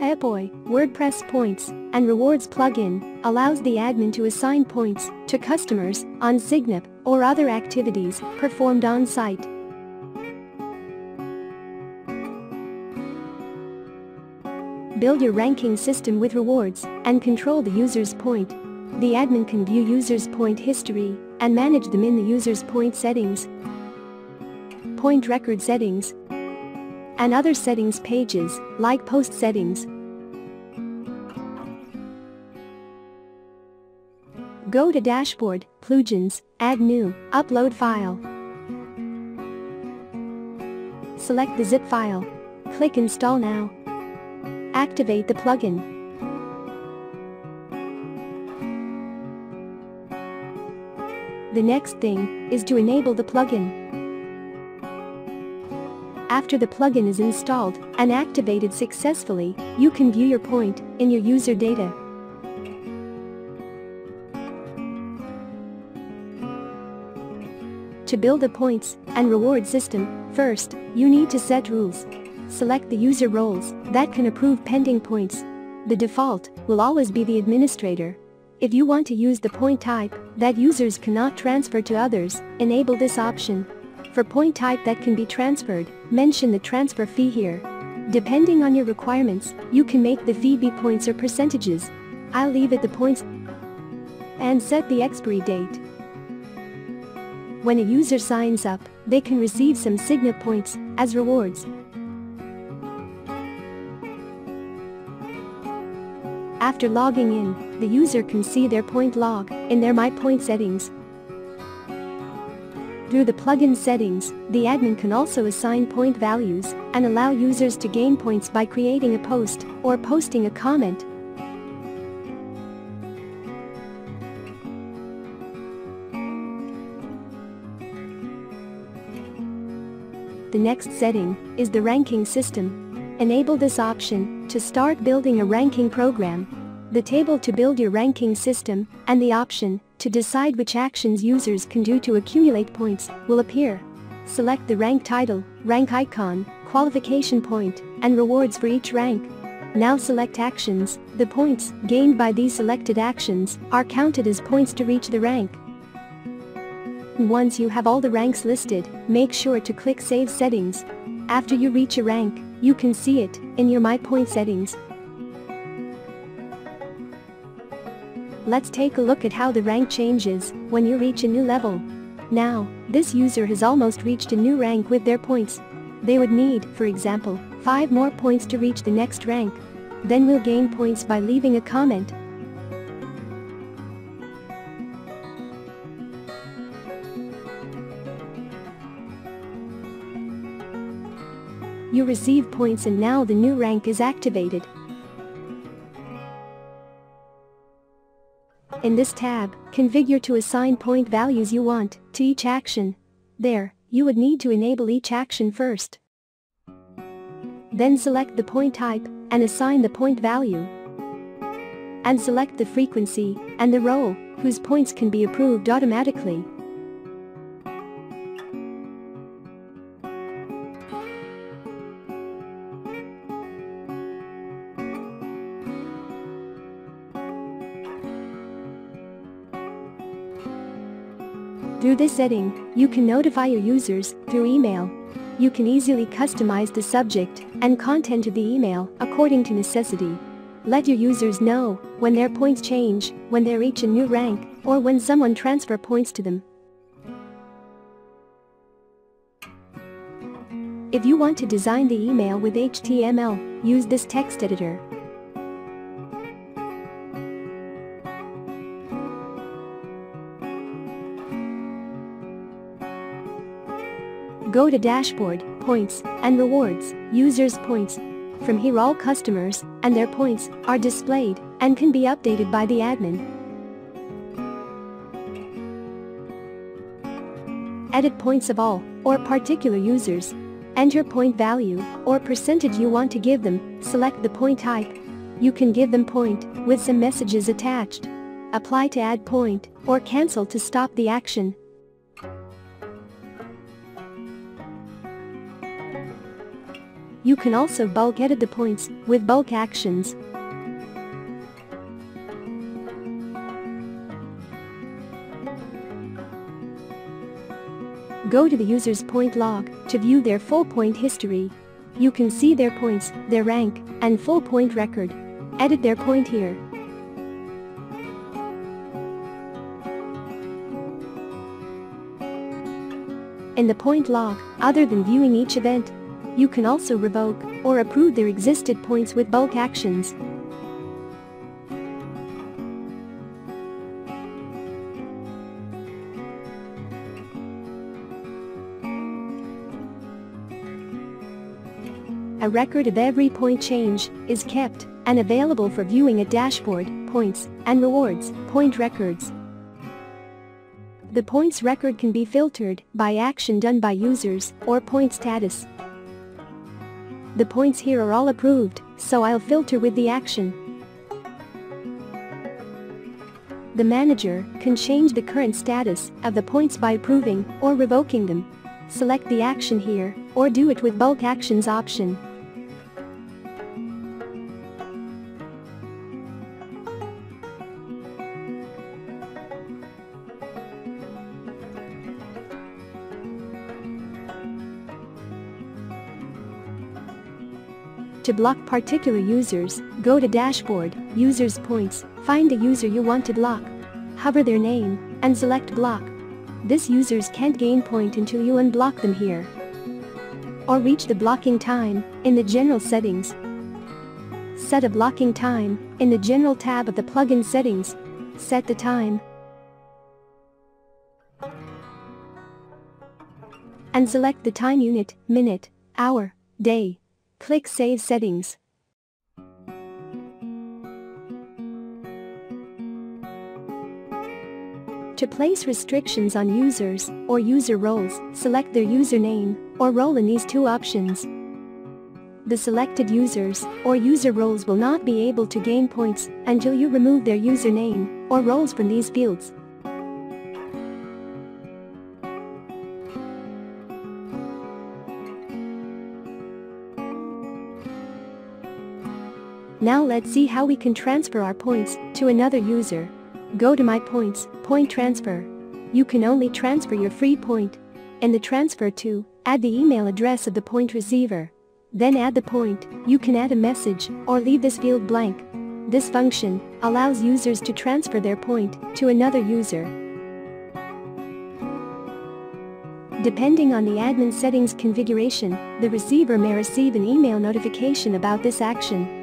EPOI, WordPress Points and Rewards plugin allows the admin to assign points to customers on Signup or other activities performed on site. Build your ranking system with rewards and control the user's point. The admin can view user's point history and manage them in the user's point settings, point record settings, and other settings pages, like post settings. Go to Dashboard, Plugins, Add New, Upload File. Select the zip file. Click Install Now. Activate the plugin. The next thing is to enable the plugin. After the plugin is installed and activated successfully, you can view your point in your user data. To build a points and reward system, first, you need to set rules. Select the user roles that can approve pending points. The default will always be the administrator. If you want to use the point type that users cannot transfer to others, enable this option. For point type that can be transferred, mention the transfer fee here. Depending on your requirements, you can make the fee be points or percentages. I'll leave it the points and set the expiry date. When a user signs up, they can receive some Signet points as rewards. After logging in, the user can see their point log in their My Point settings. Through the plugin settings, the admin can also assign point values and allow users to gain points by creating a post or posting a comment. The next setting is the ranking system. Enable this option to start building a ranking program. The table to build your ranking system and the option to decide which actions users can do to accumulate points will appear. Select the rank title, rank icon, qualification point, and rewards for each rank. Now select actions, the points gained by these selected actions are counted as points to reach the rank. Once you have all the ranks listed, make sure to click Save Settings. After you reach a rank, you can see it in your My Point settings. Let's take a look at how the rank changes when you reach a new level. Now, this user has almost reached a new rank with their points. They would need, for example, 5 more points to reach the next rank. Then we'll gain points by leaving a comment You receive points and now the new rank is activated. In this tab, configure to assign point values you want to each action. There, you would need to enable each action first. Then select the point type and assign the point value. And select the frequency and the role whose points can be approved automatically. Through this setting, you can notify your users through email. You can easily customize the subject and content of the email according to necessity. Let your users know when their points change, when they reach a new rank, or when someone transfer points to them. If you want to design the email with HTML, use this text editor. Go to Dashboard, Points, and Rewards, Users Points. From here all customers and their points are displayed and can be updated by the admin. Edit points of all or particular users. Enter point value or percentage you want to give them, select the point type. You can give them point with some messages attached. Apply to add point or cancel to stop the action. You can also bulk edit the points with bulk actions. Go to the user's point log to view their full point history. You can see their points, their rank, and full point record. Edit their point here. In the point log, other than viewing each event, you can also revoke or approve their existed points with bulk actions. A record of every point change is kept and available for viewing at dashboard, points, and rewards, point records. The points record can be filtered by action done by users or point status. The points here are all approved, so I'll filter with the action. The manager can change the current status of the points by approving or revoking them. Select the action here, or do it with bulk actions option. To block particular users, go to Dashboard, Users Points, find a user you want to block. Hover their name, and select Block. This users can't gain point until you unblock them here. Or reach the blocking time, in the General Settings. Set a blocking time, in the General tab of the plugin settings. Set the time. And select the time unit, minute, hour, day. Click Save Settings. To place restrictions on users or user roles, select their username or role in these two options. The selected users or user roles will not be able to gain points until you remove their username or roles from these fields. Now let's see how we can transfer our points to another user. Go to My Points, Point Transfer. You can only transfer your free point. In the Transfer to, add the email address of the point receiver. Then add the point, you can add a message or leave this field blank. This function allows users to transfer their point to another user. Depending on the admin settings configuration, the receiver may receive an email notification about this action.